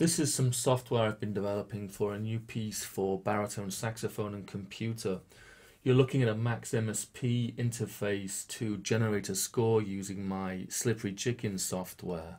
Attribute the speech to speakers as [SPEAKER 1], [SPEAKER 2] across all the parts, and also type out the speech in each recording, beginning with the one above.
[SPEAKER 1] This is some software I've been developing for a new piece for baritone saxophone and computer. You're looking at a Max MSP interface to generate a score using my Slippery Chicken software.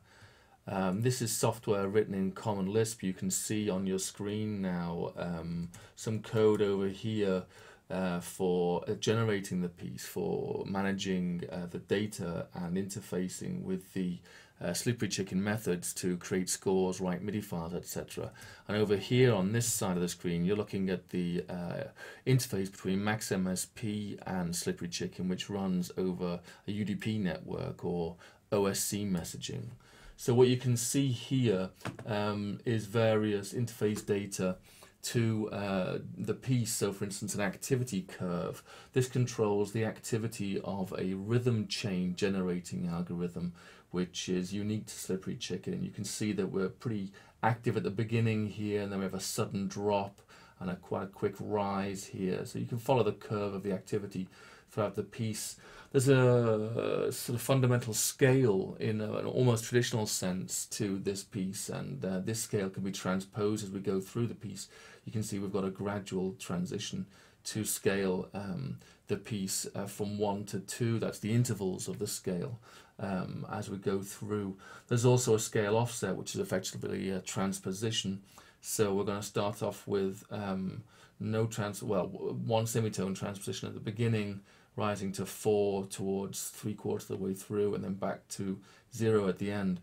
[SPEAKER 1] Um, this is software written in Common Lisp. You can see on your screen now um, some code over here uh, for uh, generating the piece, for managing uh, the data and interfacing with the uh, Slippery Chicken methods to create scores, write MIDI files, etc. And over here on this side of the screen, you're looking at the uh, interface between MaxMSP and Slippery Chicken, which runs over a UDP network or OSC messaging. So what you can see here um, is various interface data to uh, the piece. So for instance, an activity curve. This controls the activity of a rhythm chain generating algorithm, which is unique to Slippery Chicken. You can see that we're pretty active at the beginning here, and then we have a sudden drop and a quite a quick rise here. So you can follow the curve of the activity throughout the piece. There's a sort of fundamental scale in an almost traditional sense to this piece, and uh, this scale can be transposed as we go through the piece. You can see we've got a gradual transition to scale um, the piece uh, from one to two. That's the intervals of the scale um, as we go through. There's also a scale offset, which is effectively a transposition. So we're going to start off with um, no trans, well, one semitone transposition at the beginning, rising to four towards three quarters of the way through, and then back to zero at the end.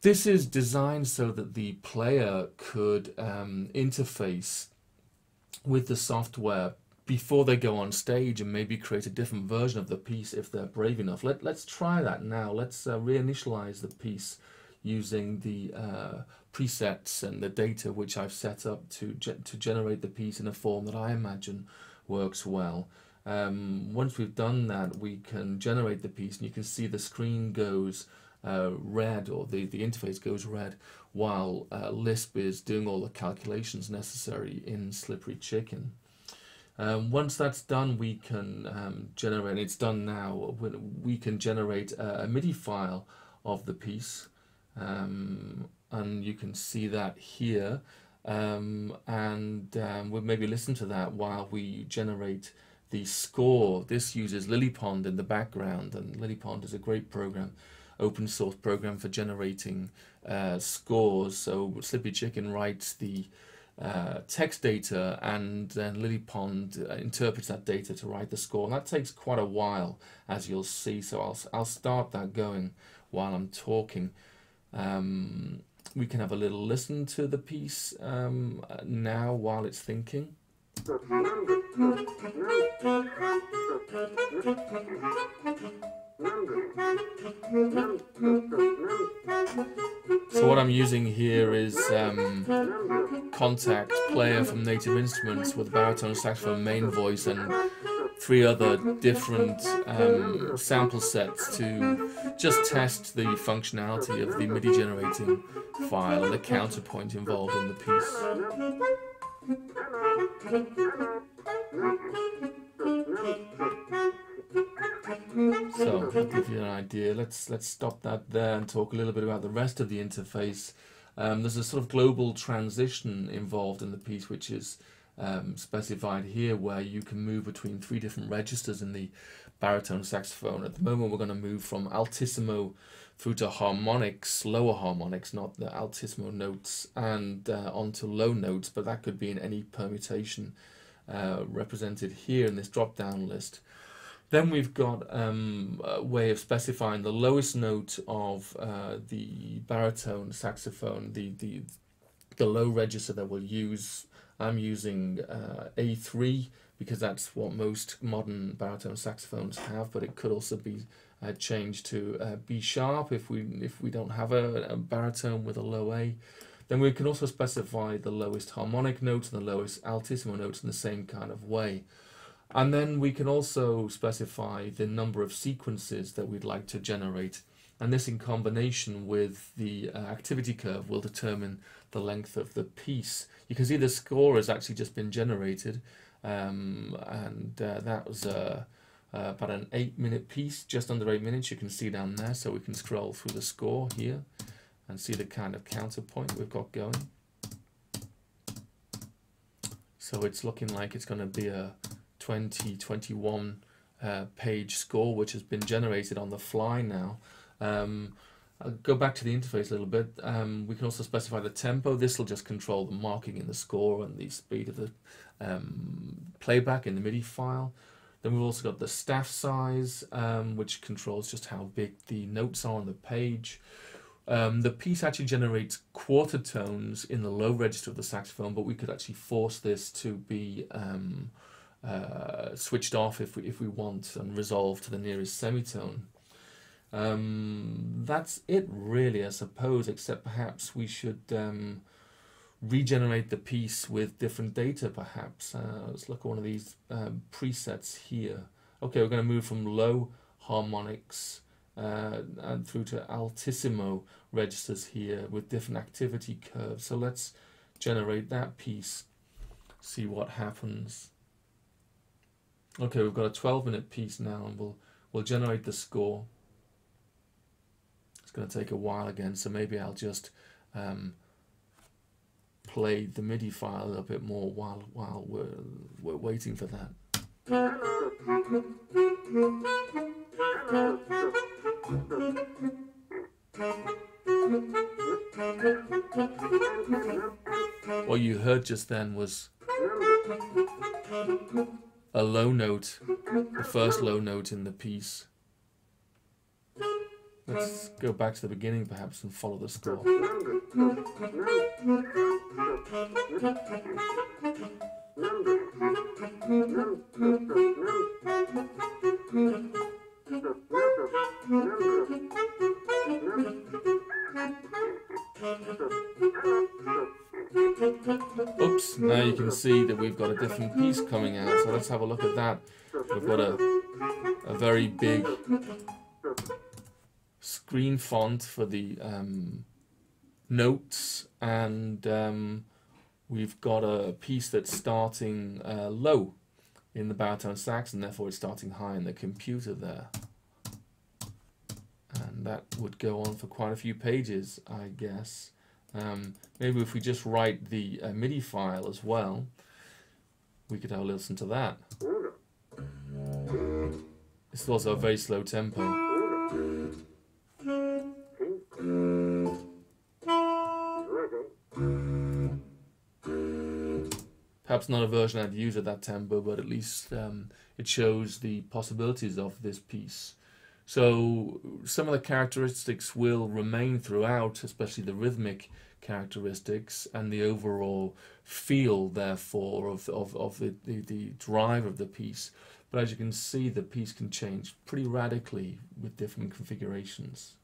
[SPEAKER 1] This is designed so that the player could um, interface with the software before they go on stage and maybe create a different version of the piece if they're brave enough. Let, let's try that now. Let's uh, reinitialize the piece using the uh, presets and the data which I've set up to, ge to generate the piece in a form that I imagine works well. Um, once we've done that, we can generate the piece and you can see the screen goes uh, red or the, the interface goes red while uh, Lisp is doing all the calculations necessary in Slippery Chicken. Um, once that's done, we can um, generate, it's done now, we can generate a, a MIDI file of the piece. Um, and you can see that here. Um, and um, we'll maybe listen to that while we generate the score. This uses LilyPond in the background, and LilyPond is a great program, open source program for generating uh, scores. So Slippy Chicken writes the uh, text data and then LilyPond uh, interprets that data to write the score. And that takes quite a while, as you'll see. So I'll, I'll start that going while I'm talking. Um, we can have a little listen to the piece um, now while it's thinking. So what I'm using here is um, Kontakt player from Native Instruments with baritone saxophone main voice and three other different um, sample sets to just test the functionality of the MIDI generating file and the counterpoint involved in the piece. Idea, let's let's stop that there and talk a little bit about the rest of the interface. Um, there's a sort of global transition involved in the piece, which is um, specified here, where you can move between three different registers in the baritone saxophone. At the moment, we're going to move from altissimo through to harmonics, lower harmonics, not the altissimo notes, and uh, onto low notes, but that could be in any permutation uh, represented here in this drop-down list. Then we've got um, a way of specifying the lowest note of uh, the baritone saxophone, the, the, the low register that we'll use. I'm using uh, A3 because that's what most modern baritone saxophones have, but it could also be uh, changed to uh, B sharp if we if we don't have a, a baritone with a low A. Then we can also specify the lowest harmonic notes and the lowest altissimo notes in the same kind of way. And then we can also specify the number of sequences that we'd like to generate. And this in combination with the uh, activity curve will determine the length of the piece. You can see the score has actually just been generated. Um, and uh, that was uh, uh about an eight minute piece, just under eight minutes. You can see down there. So we can scroll through the score here. and see the kind of counterpoint we've got going. So it's looking like it's going to be a 2021 uh, page score which has been generated on the fly now. Um, I'll go back to the interface a little bit. Um, we can also specify the tempo. This will just control the marking in the score and the speed of the um, playback in the MIDI file. Then we've also got the staff size, um, which controls just how big the notes are on the page. Um, the piece actually generates quarter tones in the low register of the saxophone, but we could actually force this to be um, uh, switched off if we, if we want and resolve to the nearest semitone. Um, that's it really, I suppose, except perhaps we should um, regenerate the piece with different data perhaps. Uh, let's look at one of these um, presets here. Okay, we're going to move from low harmonics uh, and through to altissimo registers here with different activity curves. So let's generate that piece, see what happens. Okay, we've got a 12 minute piece now and we'll, we'll generate the score. It's going to take a while again, so maybe I'll just um, play the MIDI file a little bit more while, while we're, we're waiting for that. What you heard just then was a low note, the first low note in the piece. Let's go back to the beginning perhaps and follow the score. Now you can see that we've got a different piece coming out. So let's have a look at that. We've got a, a very big screen font for the um, notes and um, we've got a piece that's starting uh, low in the baritone sax and therefore it's starting high in the computer there and that would go on for quite a few pages I guess um, maybe if we just write the uh, MIDI file as well we could have a listen to that it's also a very slow tempo Perhaps not a version I'd use at that tempo, but at least um, it shows the possibilities of this piece. So some of the characteristics will remain throughout, especially the rhythmic characteristics and the overall feel, therefore, of, of, of the, the, the drive of the piece. But as you can see, the piece can change pretty radically with different configurations.